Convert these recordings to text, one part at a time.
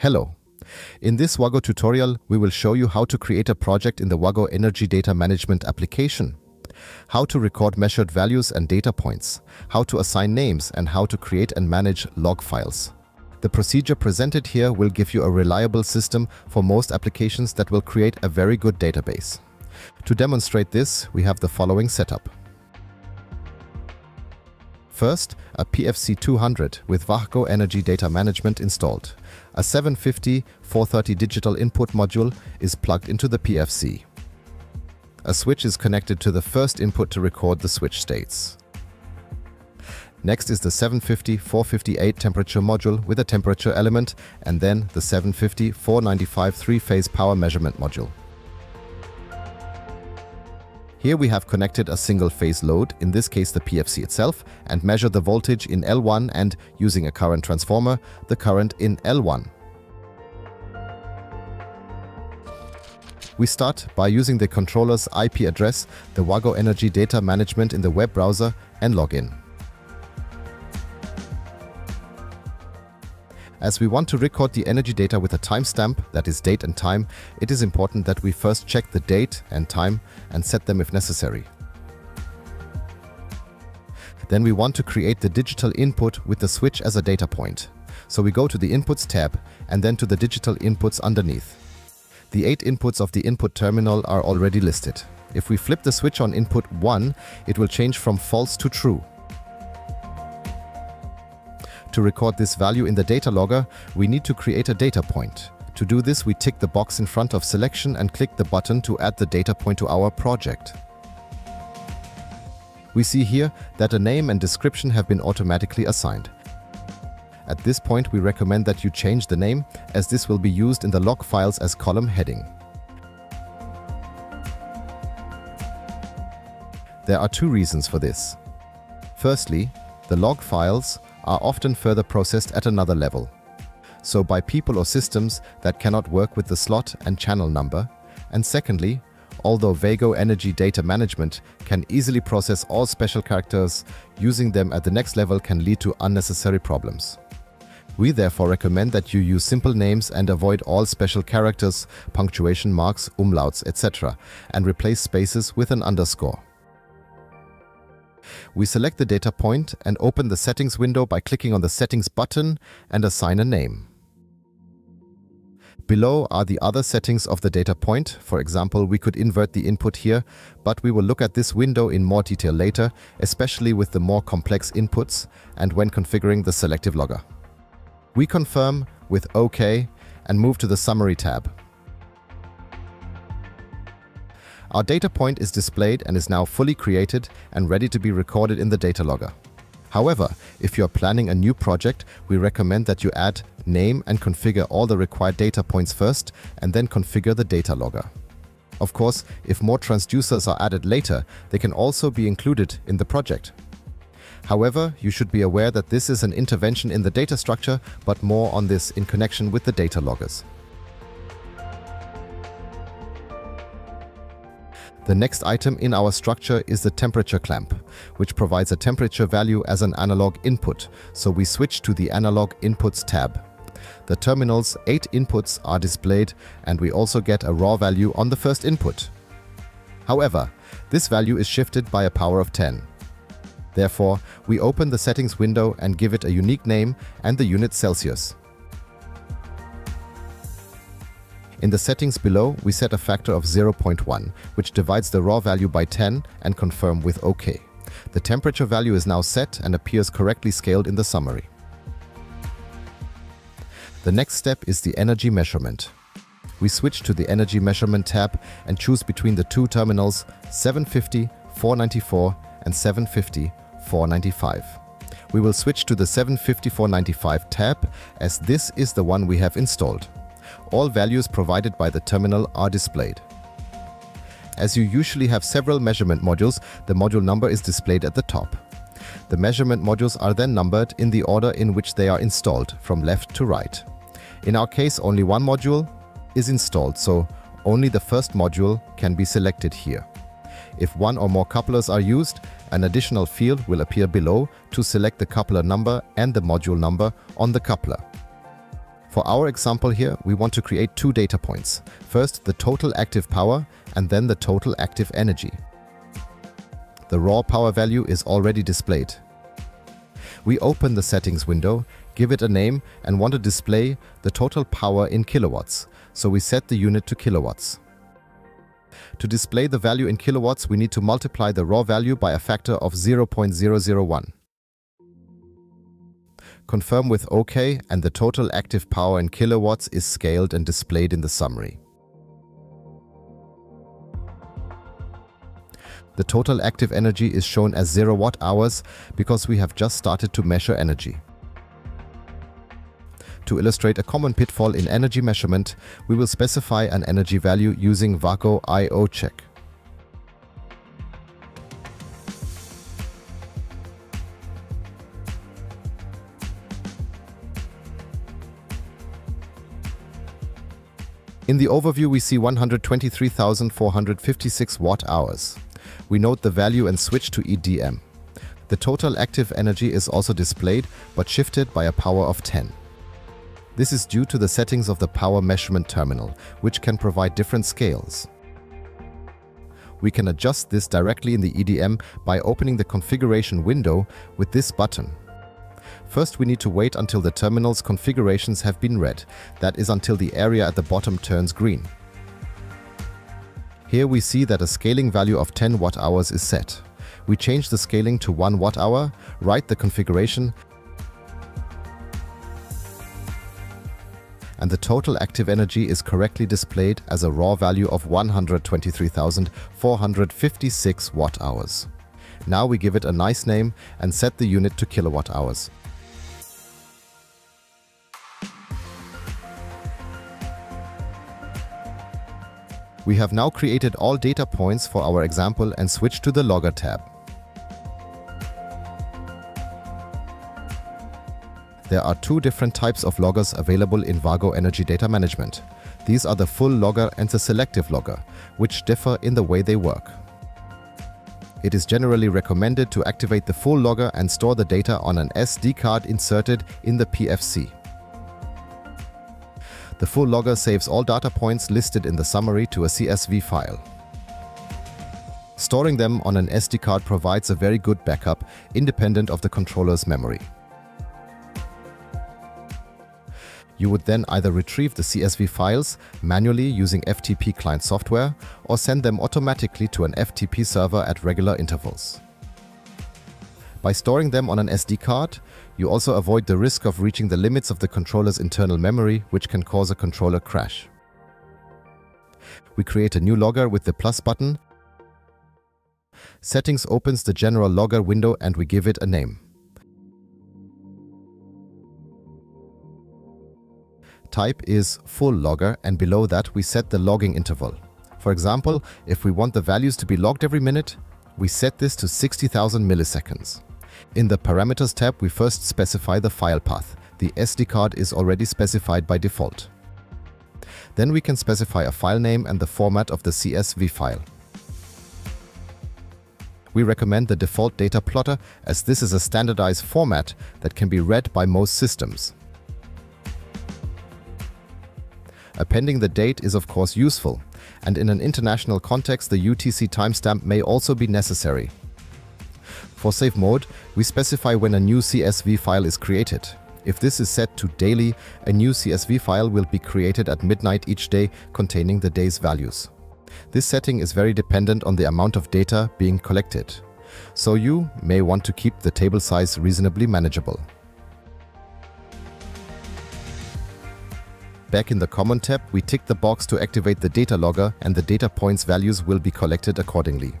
Hello. In this WAGO tutorial, we will show you how to create a project in the WAGO Energy Data Management application, how to record measured values and data points, how to assign names, and how to create and manage log files. The procedure presented here will give you a reliable system for most applications that will create a very good database. To demonstrate this, we have the following setup. First, a PFC200 with WAGO Energy Data Management installed. A 750-430 digital input module is plugged into the PFC. A switch is connected to the first input to record the switch states. Next is the 750-458 temperature module with a temperature element and then the 750-495 three-phase power measurement module. Here we have connected a single phase load, in this case the PFC itself, and measure the voltage in L1 and, using a current transformer, the current in L1. We start by using the controller's IP address, the WAGO Energy Data Management in the web browser and log in. As we want to record the energy data with a timestamp, that is date and time, it is important that we first check the date and time and set them if necessary. Then we want to create the digital input with the switch as a data point. So we go to the Inputs tab and then to the digital inputs underneath. The eight inputs of the input terminal are already listed. If we flip the switch on input 1, it will change from false to true. To record this value in the data logger, we need to create a data point. To do this, we tick the box in front of selection and click the button to add the data point to our project. We see here that a name and description have been automatically assigned. At this point, we recommend that you change the name, as this will be used in the log files as column heading. There are two reasons for this. Firstly, the log files are often further processed at another level. So by people or systems that cannot work with the slot and channel number. And secondly, although WAGO Energy Data Management can easily process all special characters, using them at the next level can lead to unnecessary problems. We therefore recommend that you use simple names and avoid all special characters, punctuation marks, umlauts, etc. and replace spaces with an underscore. We select the data point and open the settings window by clicking on the settings button and assign a name. Below are the other settings of the data point. For example, we could invert the input here, but we will look at this window in more detail later, especially with the more complex inputs and when configuring the selective logger. We confirm with OK and move to the Summary tab. Our data point is displayed and is now fully created and ready to be recorded in the data logger. However, if you are planning a new project, we recommend that you add, name and configure all the required data points first and then configure the data logger. Of course, if more transducers are added later, they can also be included in the project. However, you should be aware that this is an intervention in the data structure, but more on this in connection with the data loggers. The next item in our structure is the temperature clamp, which provides a temperature value as an analog input, so we switch to the Analog Inputs tab. The terminal's 8 inputs are displayed and we also get a raw value on the first input. However, this value is shifted by a power of 10. Therefore, we open the settings window and give it a unique name and the unit Celsius. In the settings below, we set a factor of 0.1, which divides the raw value by 10 and confirm with OK. The temperature value is now set and appears correctly scaled in the summary. The next step is the energy measurement. We switch to the Energy Measurement tab and choose between the two terminals 750 494 and 750 495. We will switch to the 750 495 tab as this is the one we have installed all values provided by the terminal are displayed. As you usually have several measurement modules, the module number is displayed at the top. The measurement modules are then numbered in the order in which they are installed, from left to right. In our case, only one module is installed, so only the first module can be selected here. If one or more couplers are used, an additional field will appear below to select the coupler number and the module number on the coupler. For our example here, we want to create two data points. First, the total active power and then the total active energy. The raw power value is already displayed. We open the settings window, give it a name and want to display the total power in kilowatts, so we set the unit to kilowatts. To display the value in kilowatts, we need to multiply the raw value by a factor of 0.001. Confirm with OK and the total active power in kilowatts is scaled and displayed in the summary. The total active energy is shown as 0 watt hours because we have just started to measure energy. To illustrate a common pitfall in energy measurement, we will specify an energy value using WAGO IO check. In the overview, we see 123,456 watt-hours. We note the value and switch to EDM. The total active energy is also displayed, but shifted by a power of 10. This is due to the settings of the power measurement terminal, which can provide different scales. We can adjust this directly in the EDM by opening the configuration window with this button. First, we need to wait until the terminal's configurations have been read, that is until the area at the bottom turns green. Here we see that a scaling value of 10 watt-hours is set. We change the scaling to 1 watt-hour, write the configuration, and the total active energy is correctly displayed as a raw value of 123,456 watt-hours. Now we give it a nice name and set the unit to kilowatt-hours. We have now created all data points for our example and switch to the Logger tab. There are two different types of loggers available in WAGO Energy Data Management. These are the full logger and the selective logger, which differ in the way they work. It is generally recommended to activate the full logger and store the data on an SD card inserted in the PFC. The full logger saves all data points listed in the summary to a CSV file. Storing them on an SD card provides a very good backup, independent of the controller's memory. You would then either retrieve the CSV files manually using FTP client software or send them automatically to an FTP server at regular intervals. By storing them on an SD card, you also avoid the risk of reaching the limits of the controller's internal memory, which can cause a controller crash. We create a new logger with the plus button. Settings opens the general logger window and we give it a name. Type is full logger and below that we set the logging interval. For example, if we want the values to be logged every minute, we set this to 60,000 milliseconds. In the Parameters tab, we first specify the file path. The SD card is already specified by default. Then we can specify a file name and the format of the CSV file. We recommend the default data plotter as this is a standardized format that can be read by most systems. Appending the date is of course useful, and in an international context the UTC timestamp may also be necessary. For save mode, we specify when a new CSV file is created. If this is set to daily, a new CSV file will be created at midnight each day containing the day's values. This setting is very dependent on the amount of data being collected, so you may want to keep the table size reasonably manageable. Back in the Common tab, we tick the box to activate the data logger and the data points values will be collected accordingly.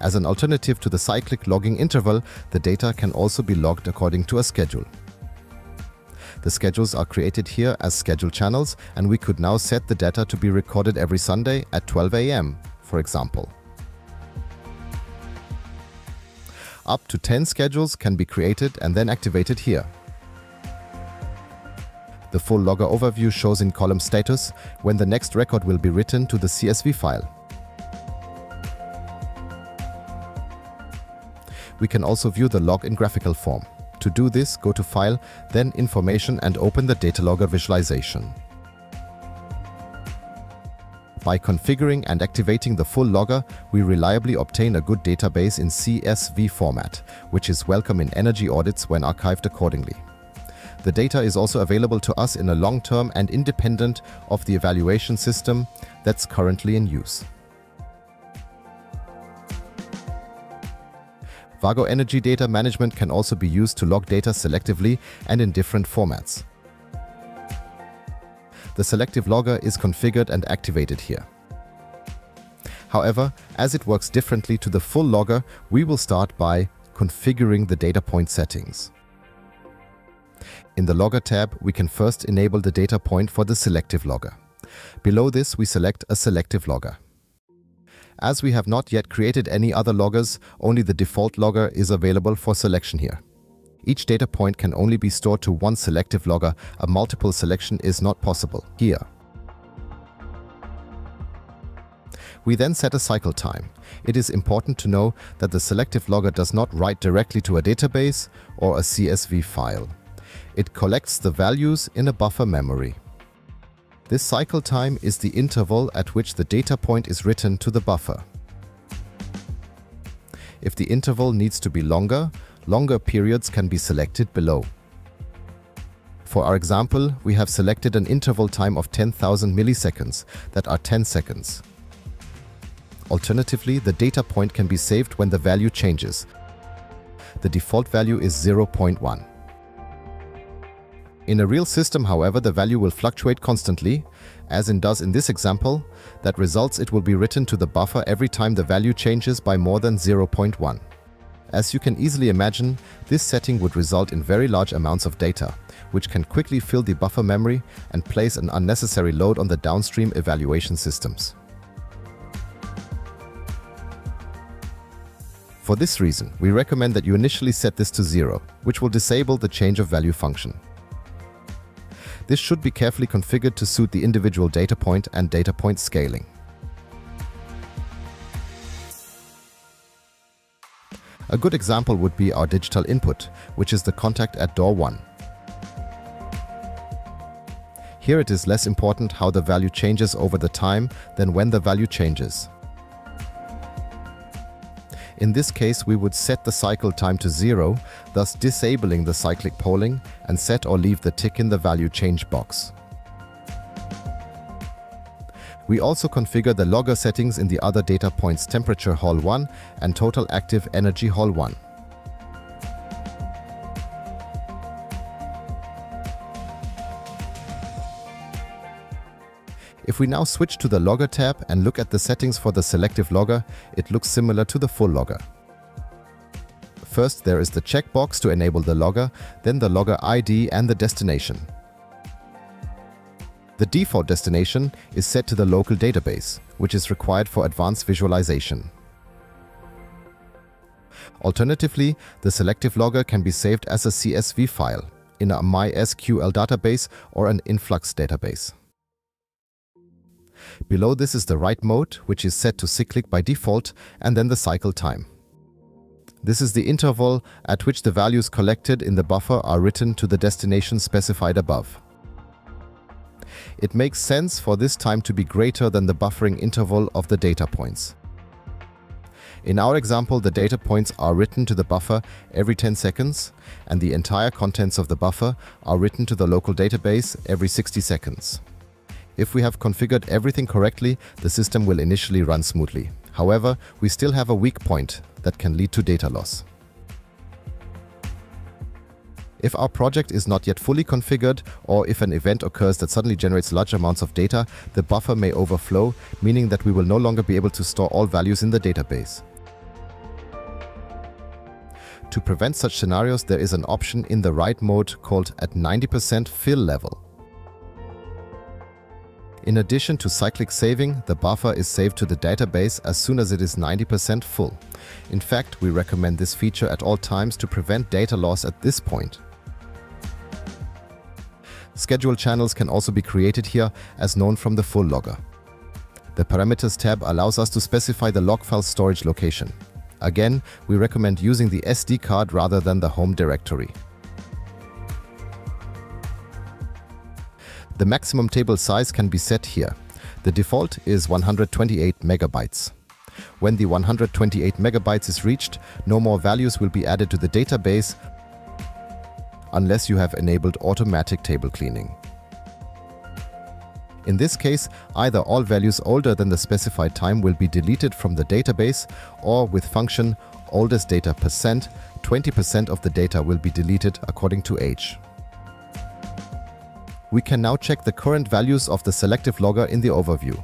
As an alternative to the cyclic logging interval, the data can also be logged according to a schedule. The schedules are created here as schedule channels and we could now set the data to be recorded every Sunday at 12 am, for example. Up to 10 schedules can be created and then activated here. The full logger overview shows in column status when the next record will be written to the CSV file. We can also view the log in graphical form. To do this, go to File, then Information and open the data logger visualization. By configuring and activating the full logger, we reliably obtain a good database in CSV format, which is welcome in energy audits when archived accordingly. The data is also available to us in a long-term and independent of the evaluation system that's currently in use. WAGO Energy Data Management can also be used to log data selectively and in different formats. The selective logger is configured and activated here. However, as it works differently to the full logger, we will start by configuring the data point settings. In the Logger tab, we can first enable the data point for the selective logger. Below this, we select a selective logger. As we have not yet created any other loggers, only the default logger is available for selection here. Each data point can only be stored to one selective logger, a multiple selection is not possible here. We then set a cycle time. It is important to know that the selective logger does not write directly to a database or a CSV file. It collects the values in a buffer memory. This cycle time is the interval at which the data point is written to the buffer. If the interval needs to be longer, longer periods can be selected below. For our example, we have selected an interval time of 10,000 milliseconds, that are 10 seconds. Alternatively, the data point can be saved when the value changes. The default value is 0.1. In a real system, however, the value will fluctuate constantly, as in does in this example, that results it will be written to the buffer every time the value changes by more than 0.1. As you can easily imagine, this setting would result in very large amounts of data, which can quickly fill the buffer memory and place an unnecessary load on the downstream evaluation systems. For this reason, we recommend that you initially set this to zero, which will disable the change of value function. This should be carefully configured to suit the individual data point and data point scaling. A good example would be our digital input, which is the contact at door 1. Here it is less important how the value changes over the time than when the value changes. In this case, we would set the cycle time to zero, thus disabling the cyclic polling and set or leave the tick in the value change box. We also configure the logger settings in the other data points temperature hall 1 and total active energy hall 1. If we now switch to the Logger tab and look at the settings for the selective logger, it looks similar to the full logger. First, there is the checkbox to enable the logger, then the logger ID and the destination. The default destination is set to the local database, which is required for advanced visualization. Alternatively, the selective logger can be saved as a CSV file in a MySQL database or an Influx database. Below this is the write mode, which is set to cyclic by default, and then the cycle time. This is the interval at which the values collected in the buffer are written to the destination specified above. It makes sense for this time to be greater than the buffering interval of the data points. In our example, the data points are written to the buffer every 10 seconds, and the entire contents of the buffer are written to the local database every 60 seconds. If we have configured everything correctly, the system will initially run smoothly. However, we still have a weak point that can lead to data loss. If our project is not yet fully configured, or if an event occurs that suddenly generates large amounts of data, the buffer may overflow, meaning that we will no longer be able to store all values in the database. To prevent such scenarios, there is an option in the write mode called at 90% fill level. In addition to cyclic saving, the buffer is saved to the database as soon as it is 90% full. In fact, we recommend this feature at all times to prevent data loss at this point. Schedule channels can also be created here as known from the full logger. The Parameters tab allows us to specify the log file storage location. Again, we recommend using the SD card rather than the home directory. The maximum table size can be set here. The default is 128 megabytes. When the 128 megabytes is reached, no more values will be added to the database unless you have enabled automatic table cleaning. In this case, either all values older than the specified time will be deleted from the database or with function oldest data percent, 20% of the data will be deleted according to age. We can now check the current values of the selective logger in the overview.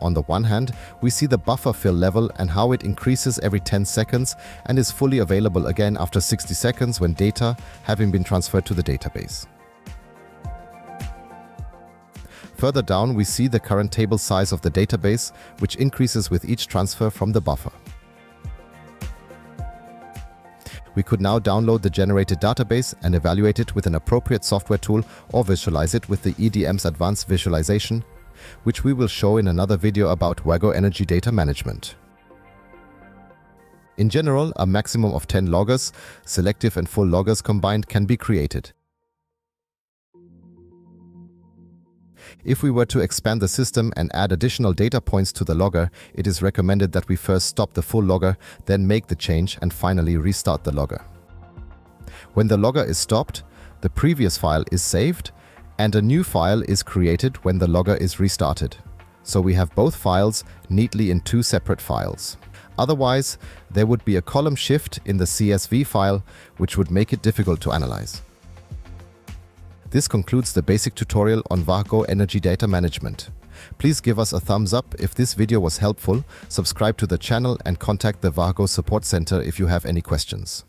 On the one hand, we see the buffer fill level and how it increases every 10 seconds and is fully available again after 60 seconds when data having been transferred to the database. Further down, we see the current table size of the database, which increases with each transfer from the buffer. We could now download the generated database and evaluate it with an appropriate software tool or visualize it with the EDM's advanced visualization, which we will show in another video about WAGO Energy Data Management. In general, a maximum of 10 loggers, selective and full loggers combined, can be created. If we were to expand the system and add additional data points to the logger, it is recommended that we first stop the full logger, then make the change and finally restart the logger. When the logger is stopped, the previous file is saved and a new file is created when the logger is restarted. So we have both files neatly in two separate files. Otherwise, there would be a column shift in the CSV file, which would make it difficult to analyze. This concludes the basic tutorial on WAGO Energy Data Management. Please give us a thumbs up if this video was helpful, subscribe to the channel and contact the WAGO Support Center if you have any questions.